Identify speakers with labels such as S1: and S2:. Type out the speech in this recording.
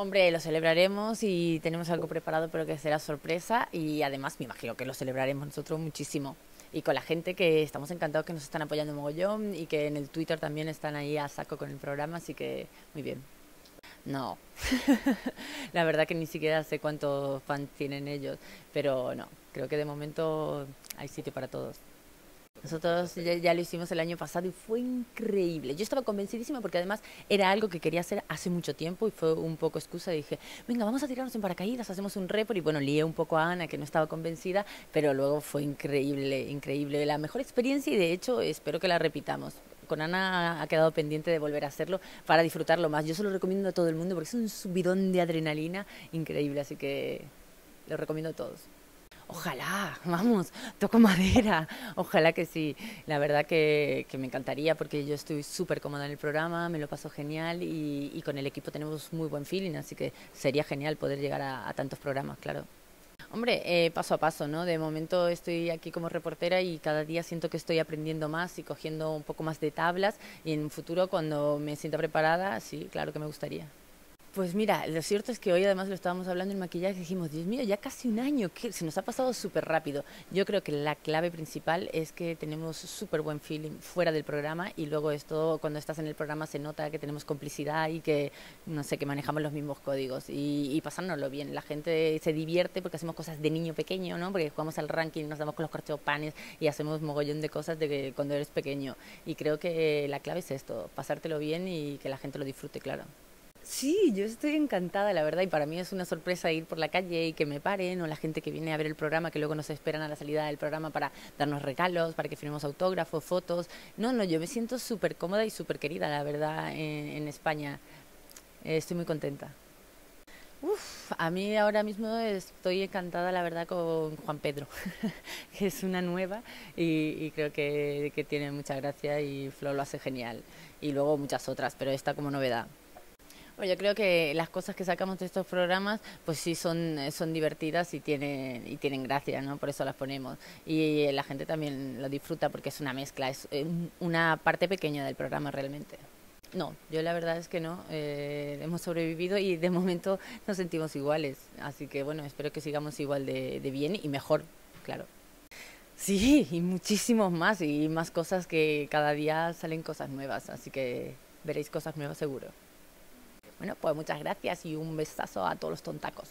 S1: Hombre, lo celebraremos y tenemos algo preparado, pero que será sorpresa y además me imagino que lo celebraremos nosotros muchísimo. Y con la gente que estamos encantados que nos están apoyando mogollón y que en el Twitter también están ahí a saco con el programa, así que muy bien. No, la verdad que ni siquiera sé cuántos fans tienen ellos, pero no, creo que de momento hay sitio para todos. Nosotros ya, lo hicimos el año pasado y fue increíble. Yo estaba convencidísima porque además era algo que quería hacer hace mucho tiempo y fue un poco excusa. Dije, venga, vamos a tirarnos en paracaídas, hacemos un report y bueno, lié un poco a Ana que no estaba convencida, pero luego fue increíble, increíble. La mejor experiencia y de hecho espero que la repitamos. Con Ana ha quedado pendiente de volver a hacerlo para disfrutarlo más. Yo se lo recomiendo a todo el mundo porque es un subidón de adrenalina increíble, así que lo recomiendo a todos. Ojalá, vamos, toco madera, ojalá que sí. La verdad que, me encantaría porque yo estoy súper cómoda en el programa, me lo paso genial y, con el equipo tenemos muy buen feeling, así que sería genial poder llegar a, tantos programas, claro. Hombre, eh, paso a paso, ¿no? De momento estoy aquí como reportera y cada día siento que estoy aprendiendo más y cogiendo un poco más de tablas y en un futuro cuando me sienta preparada, sí, claro que me gustaría. Pues mira, lo cierto es que hoy además lo estábamos hablando en maquillaje dijimos, Dios mío, ya casi un año, que se nos ha pasado súper rápido. Yo creo que la clave principal es que tenemos súper buen feeling fuera del programa y luego esto, cuando estás en el programa se nota que tenemos complicidad y que, no sé, que manejamos los mismos códigos y, y pasárnoslo bien. La gente se divierte porque hacemos cosas de niño pequeño, ¿no? Porque jugamos al ranking, nos damos con los panes y hacemos mogollón de cosas de que cuando eres pequeño. Y creo que la clave es esto, pasártelo bien y que la gente lo disfrute, claro. Sí, yo estoy encantada, la verdad, y para mí es una sorpresa ir por la calle y que me paren, o la gente que viene a ver el programa, que luego nos esperan a la salida del programa para darnos regalos, para que firmemos autógrafos, fotos. No, no, yo me siento súper cómoda y súper querida, la verdad, en, España. estoy muy contenta. Uf, a mí ahora mismo estoy encantada, la verdad, con Juan Pedro, que es una nueva y, creo que, que tiene mucha gracia y Flo lo hace genial. Y luego muchas otras, pero esta como novedad yo creo que las cosas que sacamos de estos programas, pues sí son, son divertidas y tienen, y tienen gracia, ¿no? Por eso las ponemos. Y la gente también lo disfruta porque es una mezcla, es una parte pequeña del programa realmente. No, yo la verdad es que no. Eh, hemos sobrevivido y de momento nos sentimos iguales. Así que bueno, espero que sigamos igual de, de bien y mejor, claro. Sí, y muchísimos más y más cosas que cada día salen cosas nuevas. Así que veréis cosas nuevas seguro. Bueno, pues muchas gracias y un besazo a todos los tontacos.